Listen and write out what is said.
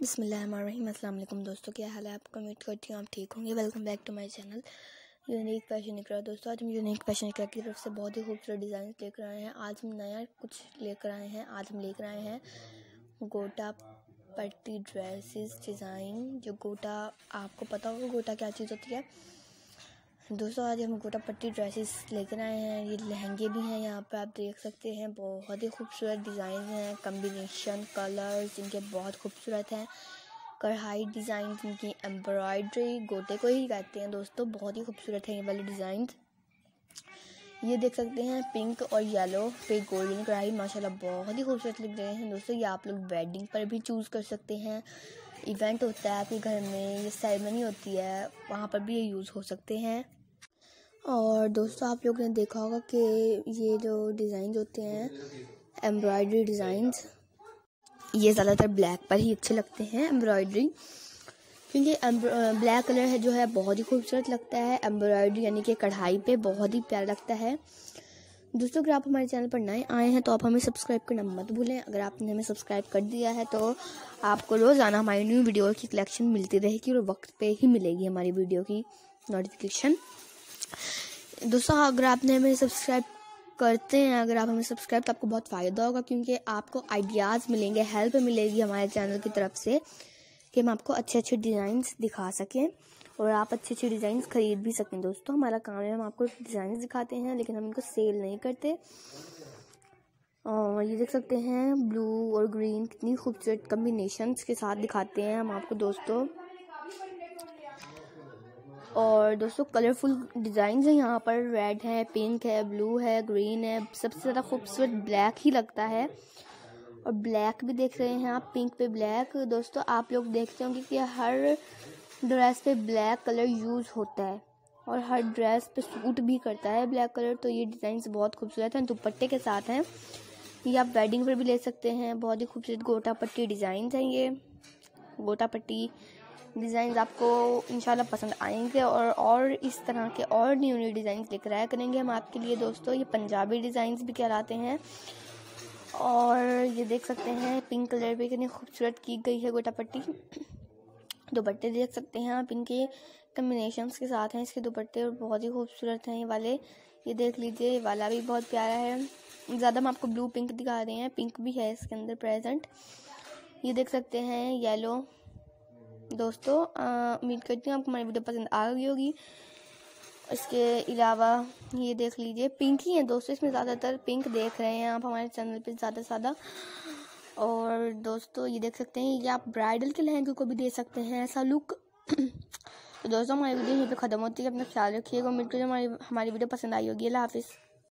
बिसमीम अल्लाम दोस्तों, क्या हाल है आपको? उम्मीद करती हूँ आप ठीक होंगे। Welcome back to my channel unique fashion निकला दोस्तों। आज हम यूनिक फ़ैशन निकला की तरफ़ से बहुत ही खूबसूरत डिज़ाइन लेकर आए हैं। आज हम नया कुछ लेकर आए हैं। आज हम लेकर आए हैं गोटा पट्टी ड्रेसेस डिज़ाइन जो गोटा, आपको पता होगा गोटा क्या चीज़ होती है? दोस्तों आज हम गोटा पट्टी ड्रेसेस लेकर आए हैं। ये लहंगे भी हैं, यहाँ पर आप देख सकते हैं, बहुत ही खूबसूरत डिज़ाइन हैं। कम्बिनेशन कलर्स इनके बहुत खूबसूरत हैं। कढ़ाई डिज़ाइन इनकी एम्ब्रॉयड्री गोटे को ही कहते हैं दोस्तों, बहुत ही खूबसूरत है ये वाले डिज़ाइन ये देख सकते हैं पिंक और येलो पे गोल्डन कढ़ाई, माशाल्लाह बहुत ही खूबसूरत लग रहे हैं दोस्तों। ये आप लोग वेडिंग पर भी चूज़ कर सकते हैं। इवेंट होता है आपके घर में, ये सेरेमनी होती है, वहाँ पर भी ये यूज़ हो सकते हैं। और दोस्तों, आप लोगों ने देखा होगा कि ये जो डिज़ाइन होते हैं एम्ब्रॉयडरी डिज़ाइंस ये ज़्यादातर ब्लैक पर ही अच्छे लगते हैं एम्ब्रॉयडरी क्योंकि ब्लैक कलर है जो है, बहुत ही खूबसूरत लगता है। एम्ब्रॉयडरी यानी कि कढ़ाई पे बहुत ही प्यारा लगता है। दोस्तों, अगर आप हमारे चैनल पर नए आए हैं तो आप हमें सब्सक्राइब करना मत भूलें। अगर आपने हमें सब्सक्राइब कर दिया है तो आपको रोज़ाना हमारी न्यू वीडियो की कलेक्शन मिलती रहेगी और वक्त पे ही मिलेगी हमारी वीडियो की नोटिफिकेशन दोस्तों, अगर आपने हमें सब्सक्राइब करते हैं, अगर आप हमें सब्सक्राइब तो आपको बहुत फ़ायदा होगा, क्योंकि आपको आइडियाज़ मिलेंगे हेल्प मिलेगी हमारे चैनल की तरफ़ से, कि हम आपको अच्छे अच्छे डिज़ाइंस दिखा सकें, और आप अच्छे अच्छे डिज़ाइन ख़रीद भी सकें। दोस्तों, हमारा काम है, हम आपको डिज़ाइन दिखाते हैं, लेकिन हम इनको सेल नहीं करते। और ये देख सकते हैं ब्लू और ग्रीन कितनी खूबसूरत कम्बिनेशंस के साथ दिखाते हैं हम आपको, दोस्तों। और दोस्तों कलरफुल डिज़ाइन हैं यहाँ पर. रेड है पिंक है ब्लू है ग्रीन है. सबसे ज़्यादा खूबसूरत ब्लैक ही लगता है. और ब्लैक भी देख रहे हैं आप पिंक पे ब्लैक दोस्तों, आप लोग देखते होंगे कि हर ड्रेस पे ब्लैक कलर यूज़ होता है और हर ड्रेस पे सूट भी करता है ब्लैक कलर तो ये डिज़ाइन बहुत खूबसूरत हैं, दुपट्टे के साथ हैं. ये आप वेडिंग पर भी ले सकते हैं. बहुत ही खूबसूरत गोटा पट्टी डिज़ाइन हैं ये. गोटा पट्टी डिज़ाइन आपको इन पसंद आएँगे और और इस तरह के और न्यू न्यू डिज़ाइन लेकर आया करेंगे हम आपके लिए दोस्तों। ये पंजाबी डिज़ाइन भी कहलाते हैं। और ये देख सकते हैं पिंक कलर पे कितनी खूबसूरत की गई है गोटा पट्टी दुपट्टे देख सकते हैं आप, इनके कम्बिनेशन के साथ हैं, इसके दुपट्टे और बहुत ही खूबसूरत हैं ये वाले। ये देख लीजिए, ये वाला भी बहुत प्यारा है। ज़्यादा हम आपको ब्लू पिंक दिखा रहे हैं पिंक भी है इसके अंदर प्रेजेंट ये देख सकते हैं येलो दोस्तों उम्मीद करती हूँ आपको हमारी वीडियो पसंद आ गई होगी। इसके अलावा ये देख लीजिए, पिंक ही है दोस्तों, इसमें ज़्यादातर पिंक देख रहे हैं आप हमारे चैनल पे ज़्यादा से ज़्यादा। और दोस्तों, ये देख सकते हैं ये आप ब्राइडल के लहंगे को भी दे सकते हैं, ऐसा लुक। तो दोस्तों, हमारी वीडियो यहीं पे ख़त्म होती है। अपना ख्याल रखिएगा। उम्मीद करिए हमारी हमारी वीडियो पसंद आई होगी। अल्लाह हाफिज़।